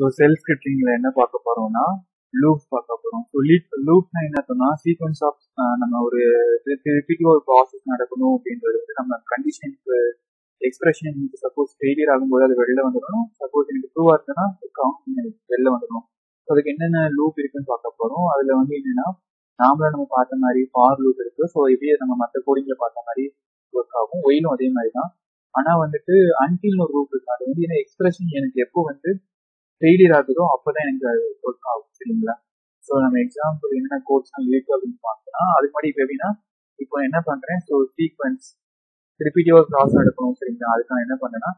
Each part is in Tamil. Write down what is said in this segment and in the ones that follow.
ஸோ செல்ஃப் ஸ்கிரிப்டிங்ல என்ன பார்க்க போறோம்னா லூப்ஸ் பார்க்க போறோம். ஸோ லீட் லூப்னா என்ன சொன்னா சீக்வன்ஸ் ஆஃப் நம்ம ஒரு திருப்பி ஒரு ப்ராசஸ் நடக்கணும் அப்படின்றது வந்து நம்ம கண்டிஷனுக்கு எக்ஸ்பிரஷன் சப்போஸ் ஃபெயிலியர் ஆகும்போது அது வெளில வந்துடும் சப்போஸ் எனக்கு ட்ரூவா இருக்குன்னா வெளில வந்துடும் ஸோ அதுக்கு என்னென்ன லூப் இருக்குன்னு பார்க்க போறோம். அதுல வந்து என்னன்னா நாமளும் நம்ம பார்த்த மாதிரி ஃபார் லூப் இருக்கு. ஸோ இதே நம்ம மற்ற கோடிங்ல பார்த்த மாதிரி ஒர்க் ஆகும். ஒயிலும் அதே மாதிரி தான் ஆனா வந்துட்டு அன்டில் ஒரு லூப் இருக்கு. அது வந்து என்ன எக்ஸ்பிரஷன் எனக்கு எப்போ வந்து ஃபெயிலியர் ஆகுதோ அப்பதான் எனக்கு அது ஒர்க் ஆகும் சரிங்களா? ஸோ நம்ம எக்ஸாம்பிள் என்னென்ன கோர்ஸ் இருக்கு அப்படின்னு பார்த்தோம்னா அதுக்கு முன்னாடி இப்போ எப்படின்னா இப்போ என்ன பண்றேன்? ஸோ சீக்வன்ஸ் ரிப்பீட்டிவா கிளாஸ் நடக்கணும் சரிங்களா? அதுக்கு நான் என்ன பண்ணேன்னா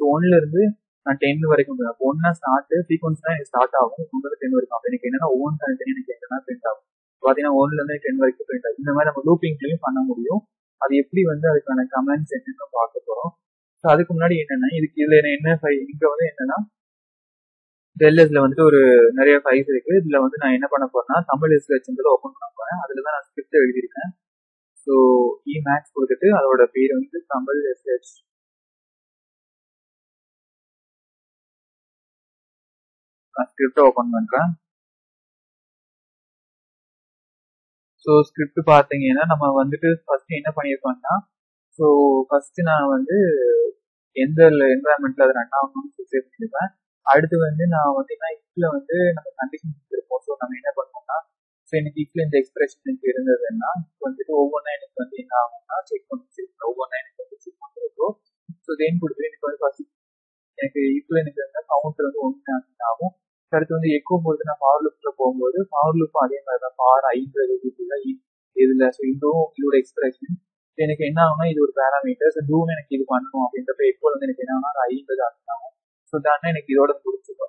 ஸோ ஒன்ல இருந்து நான் டென் வரைக்கும் ஒன்னா ஸ்டார்ட் சீக்வன்ஸ் தான் ஸ்டார்ட் ஆகும். ஒன்று டென் வரைக்கும் அப்போ எனக்கு என்னன்னா ஒவ்வொன்று தனித்தனி எனக்கு என்னன்னா பிரிண்ட் ஆகும். பார்த்தீங்கன்னா ஒன்ல இருந்து டென் வரைக்கும் பிரிண்ட் ஆகும். இந்த மாதிரி நம்ம லூப்பிங்லையும் பண்ண முடியும். அது எப்படி வந்து அதுக்கான கமெண்ட்ஸ் என்னென்ன பார்க்க போறோம். ஸோ அதுக்கு முன்னாடி என்னன்னா இதுக்கு இதுல என்ன இங்க வந்து என்னன்னா எல்எஸ்ல வந்துட்டு ஒரு நிறைய ஃபைல்ஸ் இருக்கு. இதுல வந்து நான் என்ன பண்ண போறேன்னா தமிழ் எஸ்ஹெச்ன்றது ஓப்பன் பண்ண போறேன். அதுல தான் நான் ஸ்கிரிப்ட் எழுதியிருக்கேன். ஸோ இ மேக்ஸ் கொடுத்துட்டு அதோட பேர் வந்து தமிழ் எஸ்ஹெச் நான் ஸ்கிரிப்ட் ஓப்பன் பண்றேன். ஸோ ஸ்கிரிப்ட் பார்த்தீங்கன்னா நம்ம வந்துட்டு ஃபர்ஸ்ட் என்ன பண்ணியிருக்கோம்னா ஸோ ஃபர்ஸ்ட் நான் வந்து எந்த என்வரான்மெண்ட்ல அதை ரன் ஆகணும்னு சேவ் அடுத்து வந்து நான் வந்து என்ன இஃப்ல வந்து நம்ம கண்டிஷன் கொடுத்துருப்போம் ஸோ நம்ம என்ன பண்ணுவோம்னா ஸோ எனக்கு இஃப்ல இந்த எக்ஸ்பிரஷன் எனக்கு இருந்ததுன்னா வந்துட்டு ஒவ்வொன்றா எனக்கு வந்து என்ன ஆகும்னா செக் பண்ணி செக் ஒவ்வொன்றா எனக்கு வந்து செக் பண்ணிருக்கோம் ஸோ தேன் கொடுத்து எனக்கு வந்து ஃபர்ஸ்ட் எனக்கு இஃப்ல எனக்கு வந்து கவுண்டர் வந்து ஒன்று ஆகும்? அடுத்து வந்து எக்கோ போது நான் பவர் லுப்ல போகும்போது பவர் லுப் அதே மாதிரி தான் பவர் ஐன்றது இதுல இதுல ஸோ இதுவும் இதோட எக்ஸ்பிரஷன் எனக்கு என்ன ஆகும்னா இது ஒரு பேராமீட்டர் ஸோ டூன்னு எனக்கு இது பண்ணணும் அப்படின்றப்ப எப்போ வந்து எனக்கு என்ன ஆகும்னா ஐன்றது ஆகும் ஸோ தானே எனக்கு இதோட முடிச்சுக்கோ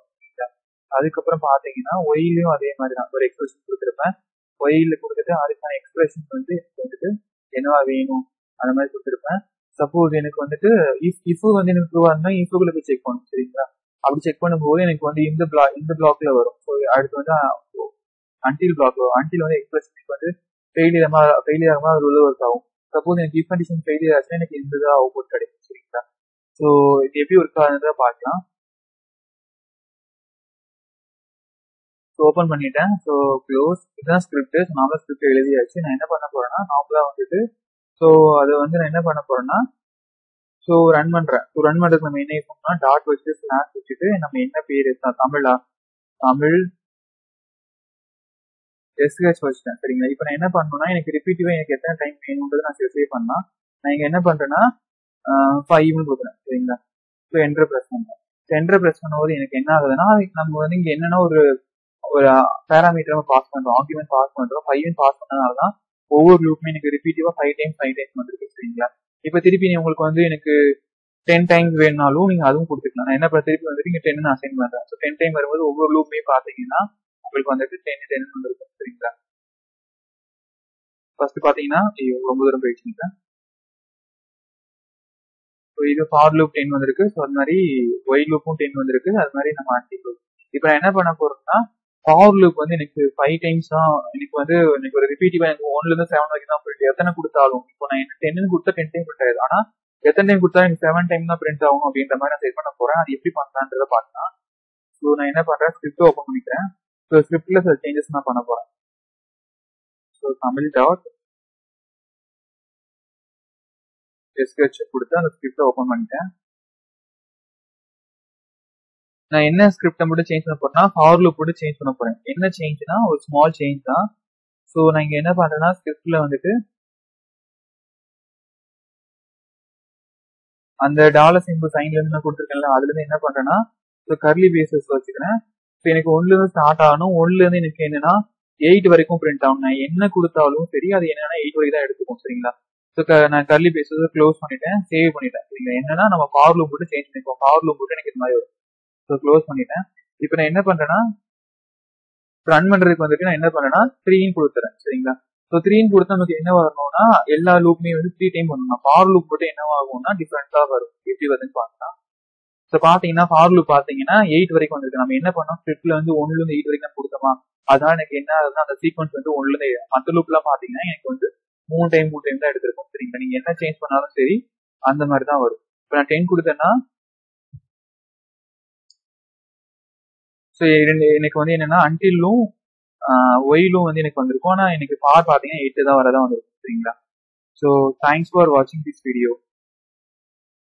அதுக்கப்புறம் பார்த்தீங்கன்னா ஒயிலையும் அதே மாதிரி தான் ஒரு எக்ஸ்பிரஷன் கொடுத்துருப்பேன் ஒயில கொடுத்துட்டு அதுக்கான எக்ஸ்பிரஷன் வந்து எனக்கு வந்துட்டு என்னவா வேணும் அந்த மாதிரி கொடுத்துருப்பேன் சப்போஸ் எனக்கு வந்துட்டு இஃப் இஃப் வந்து எனக்கு ப்ரூவா இருந்தால் இஃபுக்குள்ள போய் செக் பண்ணும் சரிங்களா அப்படி செக் பண்ணும்போது எனக்கு வந்து இந்த பிளாக் இந்த பிளாக்ல வரும் ஸோ அடுத்து வந்து அன்டில் பிளாக்ல வரும் அன்டில் வந்து எக்ஸ்பிரஷனுக்கு வந்து ஃபெயிலியர் ஃபெயிலியர் ஆகும்போது அது ஒர்க் ஆகும் சப்போஸ் எனக்கு இஃப் கண்டிஷன் ஃபெயிலியர் ஆச்சுன்னா எனக்கு இந்த தான் அவுட்புட் கிடைக்கும் ஸோ இது எப்படி ஒர்க் ஆகுதுன்றத பார்க்கலாம். ஸோ ஓப்பன் பண்ணிட்டேன். ஸோ க்ளோஸ் இதுதான் ஸ்கிரிப்ட் நார்மல் ஸ்கிரிப்ட் எழுதியாச்சு. நான் என்ன பண்ண போறேன்னா நார்மலாக வந்துட்டு ஸோ அதை வந்து நான் என்ன பண்ண போறேன்னா ஸோ ரன் பண்றேன். ஸோ ரன் பண்றதுக்கு நம்ம என்ன இருக்கோம்னா டாட் வச்சு ஸ்லாஷ் வச்சுட்டு நம்ம என்ன பேர் தமிழா தமிழ் எஸ்ஹெச் வச்சுட்டேன். சரிங்களா? இப்போ நான் என்ன பண்ணணும்னா எனக்கு ரிப்பீட்டிவா எனக்கு எத்தனை டைம் வேணும்ன்றது நான் சேவ் பண்ணலாம். நான் இங்க என்ன பண்றேன்னா ஃபைவ்னு கொடுக்குறேன் சரிங்களா? ஸோ என்ட்ரு ப்ரெஸ் பண்றேன். என்ட்ரு ப்ரெஸ் பண்ணும்போது எனக்கு என்ன ஆகுதுன்னா நம்ம வந்து இங்கே என்னென்ன ஒரு ஒரு பேராமீட்டர் பாஸ் பண்ணுறோம் ஆர்குமெண்ட் பாஸ் பண்ணுறோம் ஃபைவ் பாஸ் பண்ணனால தான் ஒவ்வொரு லூப்புமே எனக்கு ரிப்பீட்டிவாக ஃபைவ் டைம்ஸ் ஃபைவ் டைம்ஸ் வந்துருக்கு சரிங்களா? இப்போ திருப்பி உங்களுக்கு வந்து எனக்கு டென் டைம்ஸ் வேணுனாலும் நீங்கள் அதுவும் கொடுத்துக்கலாம். நான் என்ன திருப்பி வந்துட்டு நீங்கள் டென்னு அசைன் பண்ணுறேன் ஸோ டென் டைம் வரும்போது ஒவ்வொரு லூப்புமே பார்த்தீங்கன்னா உங்களுக்கு வந்துட்டு டென் டென் வந்துருக்கும் சரிங்களா? ஃபர்ஸ்ட் ஐயோ ரொம்ப தூரம் போயிடுச்சுங்களா இது ஃபார் லூப் டென் வந்திருக்கு. ஸோ அது மாதிரி ஒய் லூப்பும் டென் வந்திருக்கு. அது மாதிரி நம்ம ஆன்டி லூப் இப்போ என்ன பண்ண போறோம்னா ஃபார் லூப் வந்து எனக்கு ஃபைவ் டைம்ஸ் தான் எனக்கு வந்து எனக்கு ஒரு ரிப்பீட்டிவா எனக்கு ஒன்ல இருந்து செவன் வரைக்கும் தான் பிரிண்ட் எத்தனை கொடுத்தாலும். இப்போ நான் எனக்கு டென்னு கொடுத்தா டென் டைம் பிரிண்ட் ஆயிடும் ஆனா எத்தனை டைம் கொடுத்தா எனக்கு செவன் டைம் தான் பிரிண்ட் ஆகும் அப்படின்ற மாதிரி நான் செட் பண்ண போறேன். அது எப்படி பண்ணலான்றத பார்த்தா ஸோ நான் என்ன பண்றேன்? ஸ்கிரிப்ட் ஓப்பன் பண்ணிக்கிறேன். ஸோ ஸ்கிரிப்ட்ல சில சேஞ்சஸ் நான் பண்ண போறேன். ஸோ தமிழ் டாட் எஸ்கெச் கொடுத்து அந்த ஸ்கிரிப்டை ஓப்பன் பண்ணிட்டேன். நான் என்ன ஸ்கிரிப்டை மட்டும் சேஞ்ச் பண்ண போறேன்னா ஃபார் லூப் மட்டும் சேஞ்ச் பண்ண போறேன். என்ன சேஞ்ச்னா ஒரு ஸ்மால் சேஞ்ச் தான். ஸோ நான் இங்க என்ன பண்றேன்னா ஸ்கிரிப்ட்ல வந்துட்டு அந்த டாலர் சிம்பிள் சைன்ல இருந்து நான் கொடுத்துருக்கேன்ல அதுல இருந்து என்ன பண்றேன்னா ஸோ கர்லி பேசஸ் வச்சுக்கிறேன். ஸோ எனக்கு ஒன்ல இருந்து ஸ்டார்ட் ஆகணும். ஒன்ல இருந்து எனக்கு என்னன்னா எயிட் வரைக்கும் பிரிண்ட் ஆகணும். நான் என்ன கொடுத்தாலும் சரி அது என்னன்னா எயிட் வரைக்கும் தான் எடுத்துக்கும் சரிங்களா? ஸோ நான் கர்லி பேசுறது க்ளோஸ் பண்ணிட்டேன் சேவ் பண்ணிட்டேன். சரிங்களா என்னன்னா நம்ம ஃபார் லூப் மட்டும் சேஞ்ச் பண்ணிப்போம். ஃபார் லூப் மட்டும் எனக்கு இது மாதிரி வரும். ஸோ க்ளோஸ் பண்ணிட்டேன். இப்போ நான் என்ன பண்றேன்னா ரன் பண்றதுக்கு வந்துட்டு நான் என்ன பண்றேன்னா த்ரீன்னு கொடுத்துறேன். சரிங்களா? ஸோ த்ரீன்னு கொடுத்தா நமக்கு என்ன வரணும்னா எல்லா லூப்மே வந்து த்ரீ டைம் பண்ணணும் ஃபார் லூப் மட்டும் என்ன ஆகும்னா வரும். எப்படி வருதுன்னு பார்த்தா. ஸோ பார்த்தீங்கன்னா ஃபார் லூப் பார்த்தீங்கன்னா எயிட் வரைக்கும் வந்திருக்கு. நம்ம என்ன பண்ணோம்? ஸ்கிரிப்ட்ல வந்து ஒன்ல இருந்து எயிட் வரைக்கும் கொடுத்தோமா? அதனால எனக்கு என்ன ஆகுதுன்னா அந்த சீக்வன்ஸ் வந்து ஒன்லேருந்து மற்ற லூப்லாம் பார்த்தீங்கன்னா எனக்கு வந்து மூணு டைம் மூணு டைம் தான் எடுத்திருக்கும். சரிங்களா நீங்க என்ன சேஞ்ச் பண்ணாலும் சரி அந்த மாதிரி தான் வரும். இப்போ நான் டென் கொடுத்தேன்னா ஸோ எனக்கு வந்து என்னன்னா அன்டிலும் ஒயிலும் வந்து எனக்கு வந்திருக்கும். ஆனால் எனக்கு பார் பார்த்தீங்கன்னா எயிட்டு தான் வரதான் வந்திருக்கும் சரிங்களா? ஸோ தேங்க்ஸ் ஃபார் வாட்சிங் திஸ் வீடியோ